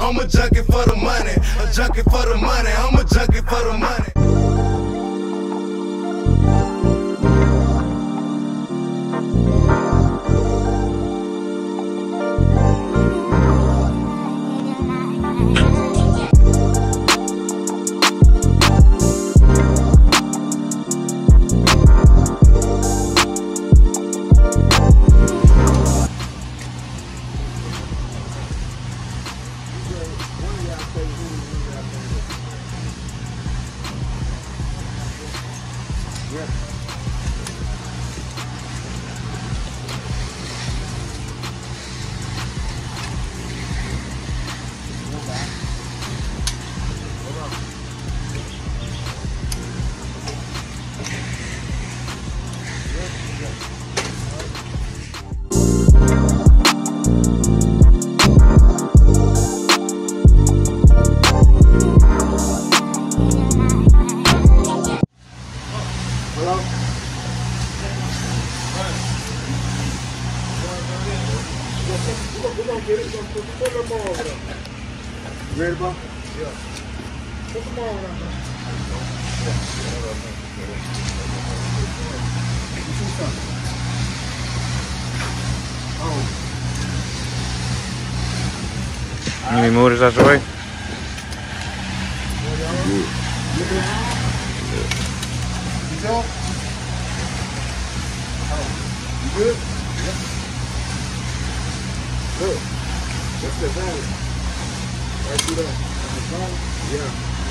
I'm a junkie for the money. A junkie for the money. I'm a junkie for the money. Move this out the way. Oh, good? Look, that's the valley. Right through front? Yeah.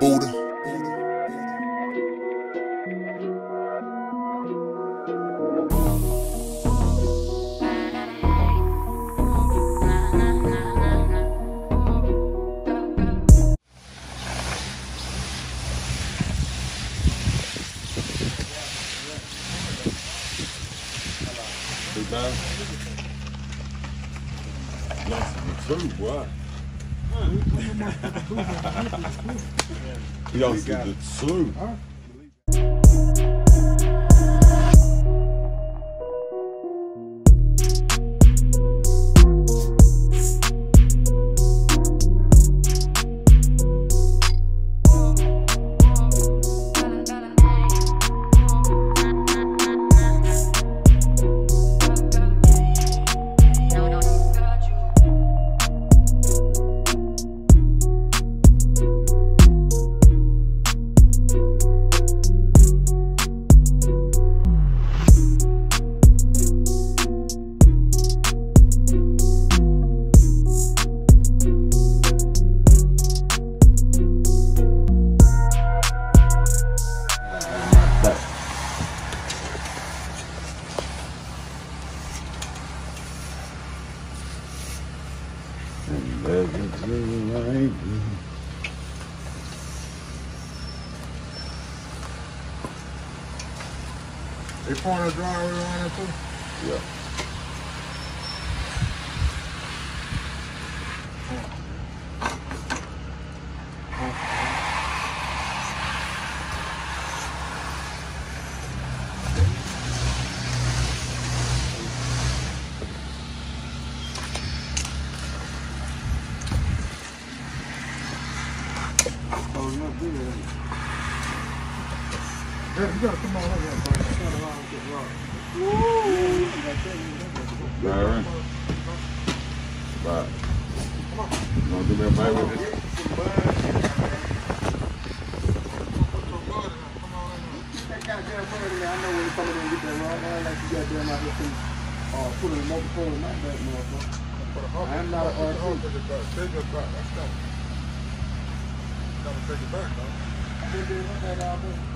Buddha. Y'all see the truth. They pouring a driveway around there too? Yeah. Yeah, you gotta come on over here, rocked. Byron. Bye. You gonna do me a favor? Money, man, I know when you come in and get that rock, I like you goddamn out here to, uh, put a microphone in my back, motherfucker. I am not a RC. I've been doing that all day. Don't come around and get back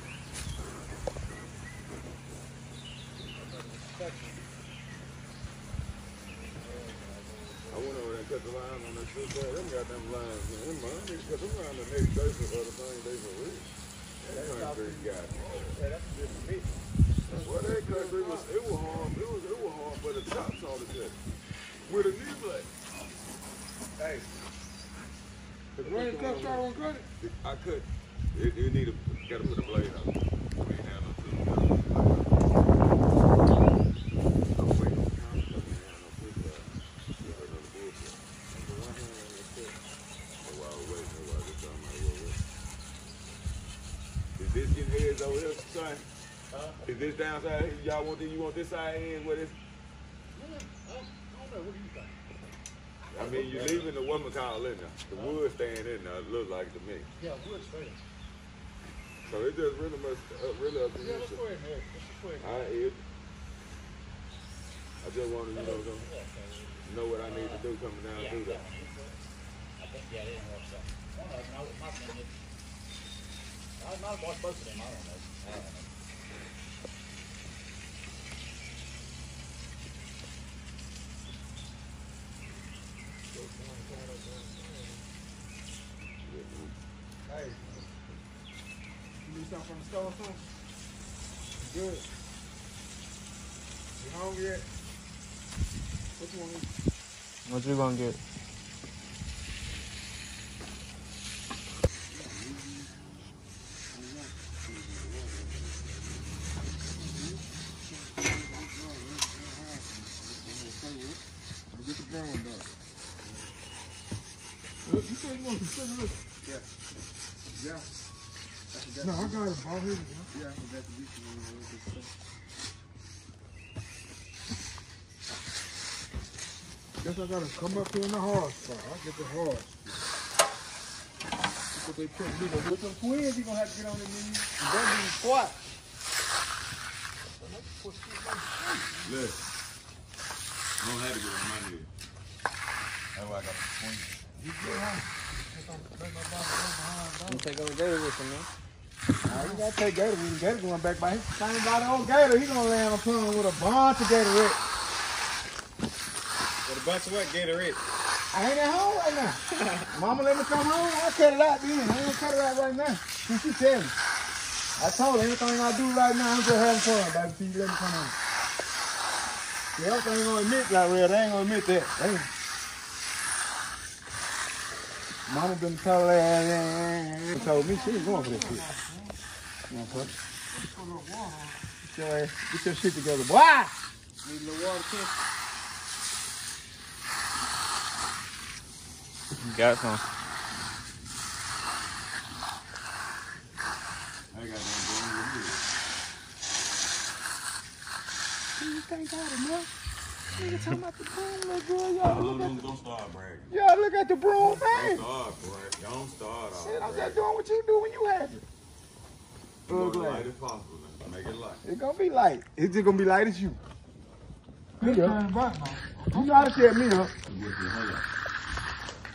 went over there and cut the line on that shit there. Them goddamn lines, man. Them they cut them line the next day for the thing they for real. That country got Well, that country was, it was hard, it was, it was hard for the chops all the cut. With a knee blade. Hey. The green cup shot on cut it? It- I could. It, it need a, gotta put a blade on. it. We ain't have no tool. I'm waiting on the counter, but we ain't have no quick fire. We heard another bullshit. That's why I was waiting. That's why I just told him I was waiting. Is this getting heads over here, son? Is this downside? Y'all want this? You want this side head? What is? I mean, you're leaving the woman call in there. The wood staying in there. It looks like to me. Yeah, wood straight. So it just really must, uh, really up to you. Yeah, let's go ahead, man. Let's go ahead. I it. I just want to, you know, go, know what I need to do coming down through that. I think, yeah, they didn't work so. One of my opinion, I might have watched both of them, I don't know. I don't know. Hey. You need something from the store or something? Good. You hungry yet? What you want to eat? What you gonna get? Cigarettes? Yeah. No, I got it, ball. Here. Yeah, I. Guess I gotta come up here in the hard spot. I get the hard spot. That's what they put me With them twins, you gonna have to get on the knees. And that means squat. Look. I don't have to get on my knee. That's why I got the swing. You take over Gator with him, man. Nah, you gotta take Gator with him. Gator going back by his same body on Gator. He gonna land on plane with a bunch of Gatorade. With a bunch of what? Gatorade. I ain't at home right now. Mama let me come home. I'll cut it out then. I ain't gonna cut it out right now. She, she tell me. I told her anything I do right now, I'm just having fun, baby. Till you let me come home. The other thing ain't gonna admit that real. They ain't gonna admit that. They ain't. Mama been told her ass, told me she ain't going for this shit. You know what I'm? Get your, ass, get your shit together, boy. Need a little water, Ken? Got some. I got nothing going with me. You think out enough? Nigga talking about the broom, little girl. All Y'all of look at them don't start bragging. the, y'all look at the broom, man. Don't man. start, boy. Don't start all Shit, I'm bragging. just doing what you do when you happy. You want it Ugly. light as possible. now. Make it light. It's gonna be light. It's just gonna be light as you. This Yeah. turn back now. You know how to set me up. You want your hold up.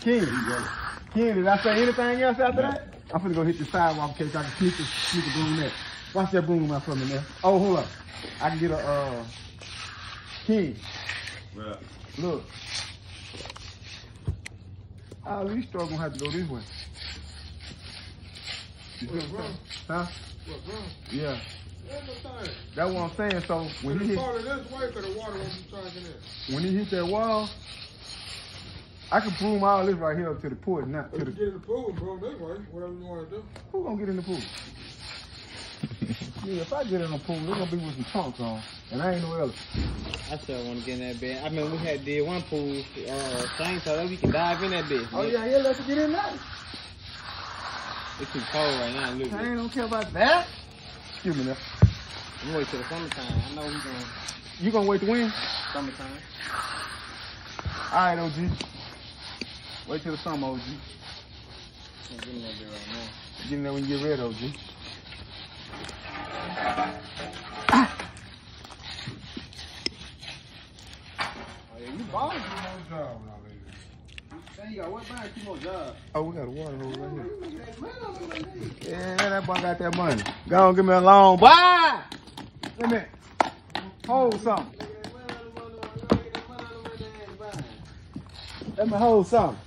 Ken, You go. Ken, did I say anything else after that? I'm finna go hit the sidewalk in case I can sneak the, sneak the broom there. Watch that broom out for me there. Oh, hold up. I can get a, uh, Ken, Well, look. These stores gonna have to go this way. You see what Huh? ¿Ah? What's wrong? Yeah. That's what I'm saying. So when When he hit, this way, the water won't be charging in. when he hit that wall, I can broom all this right here up to the pool, not to the. get in the pool, bro, this way, whatever you want to do. Who gonna get in the pool? yeah, if I get in the pool, they're gonna be with some trunks on, and I ain't no else. I still want to get in that bed. I mean, we had did one pool, uh, thing so that we can dive in that bed. Oh yeah, yeah, let's get in that. It's too cold right now. Look, I ain't don't care about that. Excuse me now. I'm wait till the summertime. I know we going You gonna wait to win? summertime. All right, OG. Wait till the summer, OG. I'm getting that bed right now. Get in there when you get ready, OG. Oh we got a water hole right here. Yeah, that boy got that money. Go on, give me a long boy. Let me hold something. Let me hold something.